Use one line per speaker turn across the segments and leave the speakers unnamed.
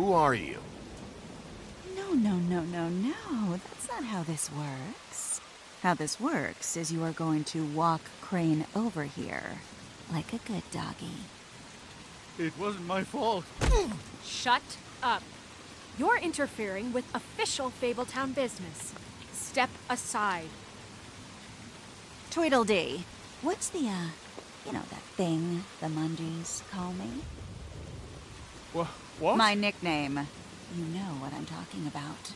Who are you?
No, no, no, no, no. That's not how this works. How this works is you are going to walk Crane over here. Like a good doggy.
It wasn't my fault.
Shut up. You're interfering with official Fabletown business. Step aside.
Tweedledee. What's the, uh, you know, that thing the Mundys call me?
Wha what?
My nickname. You know what I'm talking about.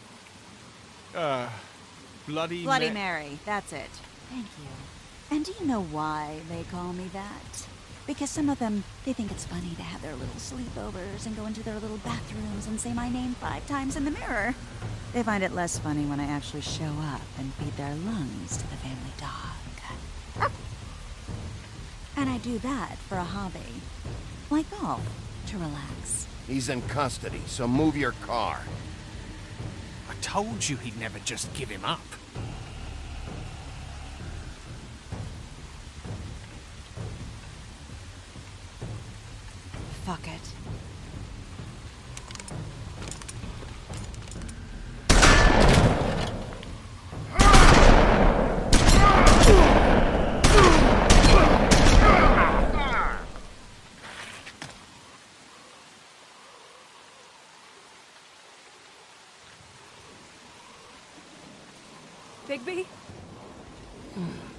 Uh, Bloody
Bloody
Ma-
Mary, that's it. Thank you. And do you know why they call me that? Because some of them, they think it's funny to have their little sleepovers and go into their little bathrooms and say my name five times in the mirror. They find it less funny when I actually show up and feed their lungs to the family dog. And I do that for a hobby. Like golf, to relax.
He's in custody, so move your car.
I told you he'd never just give him up.
Fuck it.
Bigby? It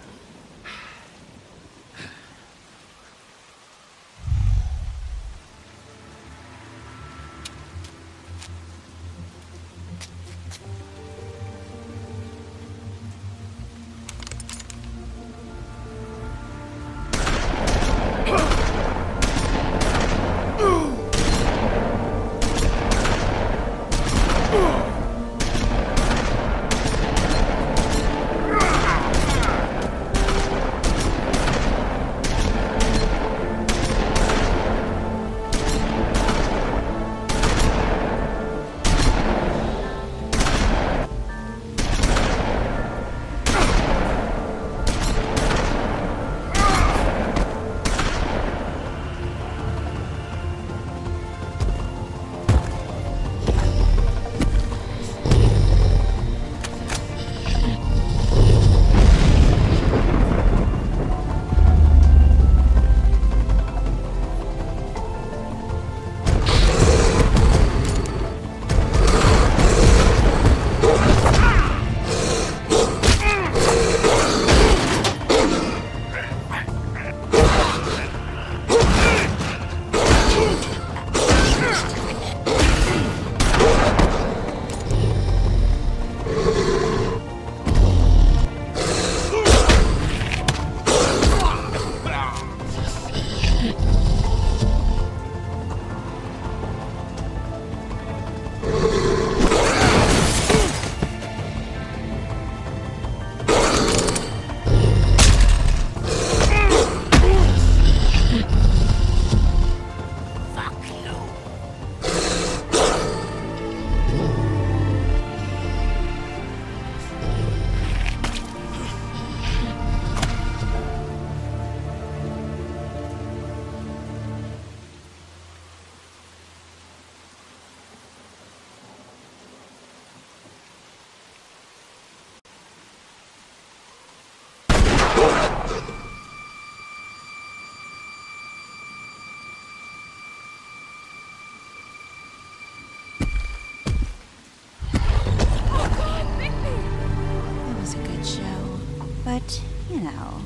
But, you know,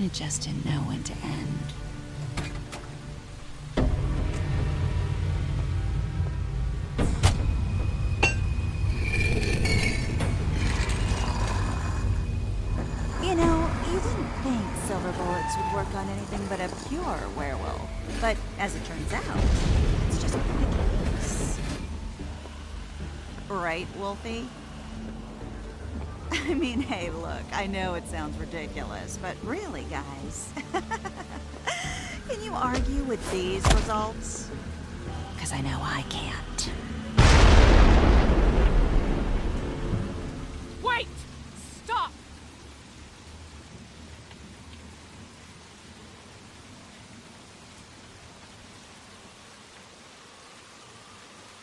it just didn't know when to end. You know, you didn't think silver bullets would work on anything but a pure werewolf. But as it turns out, it's just the case. Right, Wolfie? I mean, hey, look, I know it sounds ridiculous, but really, guys, can you argue with these results? Because I know I can't. Wait! Stop!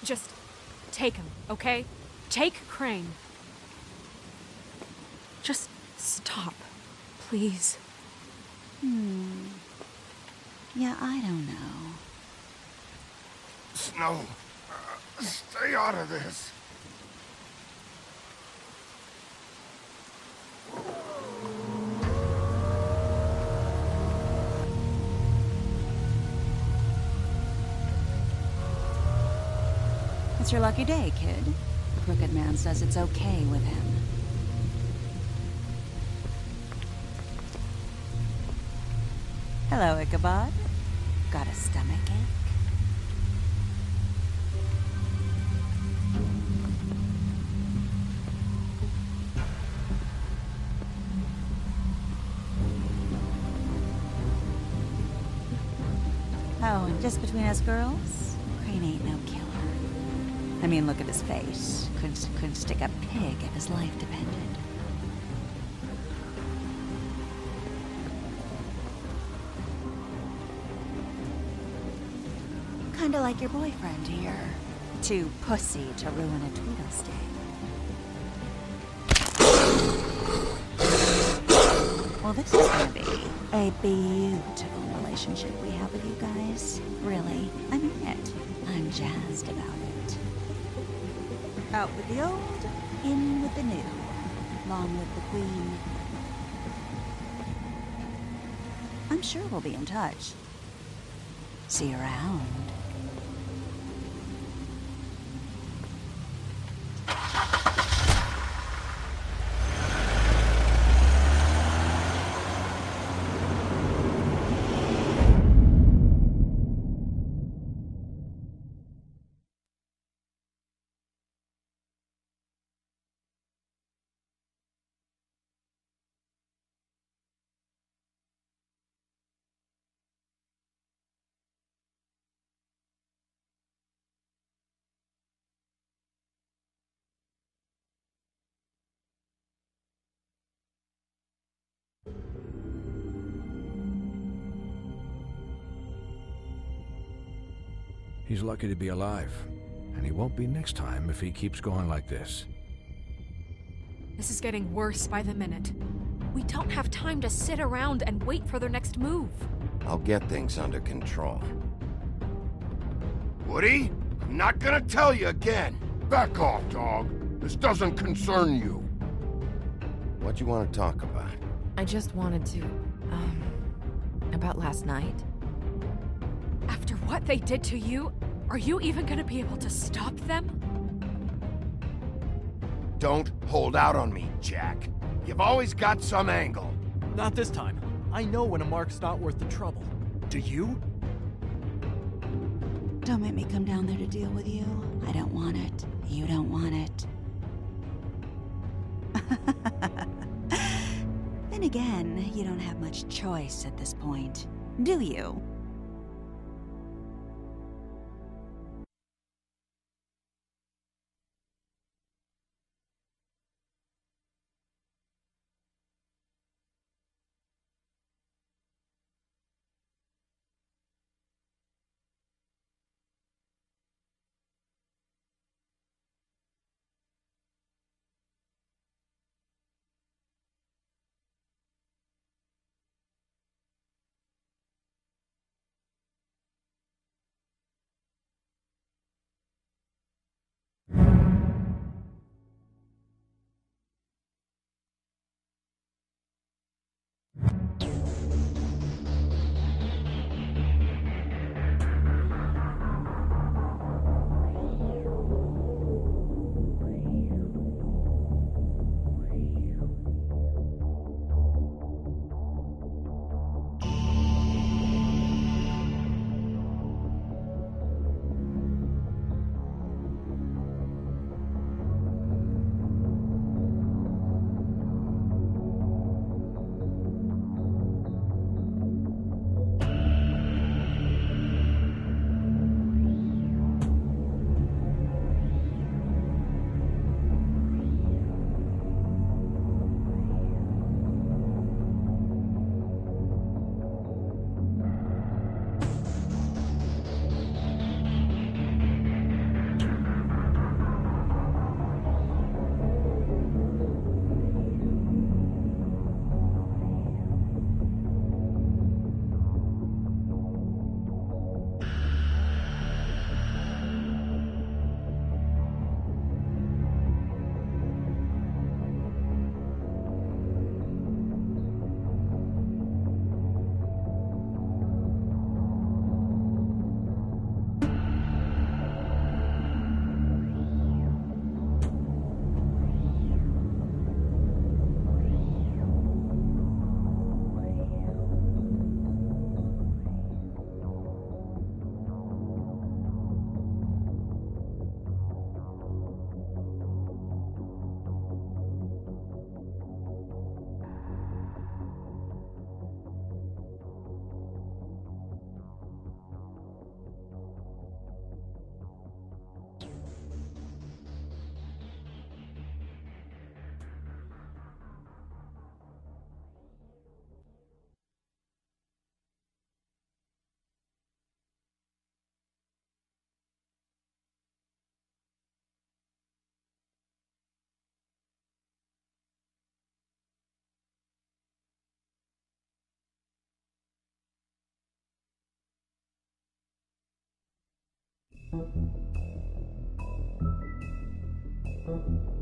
Just take him, okay? Take Crane. Just stop, please.
Hmm. Yeah, I don't know.
Snow, uh, stay out of this.
It's your lucky day, kid. The Crooked Man says it's okay with him. Hello, Ichabod. Got a stomach ache? Oh, and just between us girls, Crane ain't no killer. I mean, look at his face. Could, could stick a pig if his life depended. Kinda like your boyfriend here. Too pussy to ruin a Tweedle stay. Well, this is gonna be a beautiful relationship we have with you guys. Really, I mean it. I'm jazzed about it. Out with the old, in with the new. Long with the queen. I'm sure we'll be in touch. See you around.
He's lucky to be alive. And he won't be next time if he keeps going like this.
This is getting worse by the minute. We don't have time to sit around and wait for their next move.
I'll get things under control. Woody, I'm not gonna tell you again. Back off, dog. This doesn't concern you. What do you want to talk about?
I just wanted to, um, about last night.
After what they did to you, are you even gonna be able to stop them?
Don't hold out on me, Jack. You've always got some angle.
Not this time. I know when a mark's not worth the trouble. Do you?
Don't make me come down there to deal with you. I don't want it. You don't want it. then again, you don't have much choice at this point, do you?
Thank you.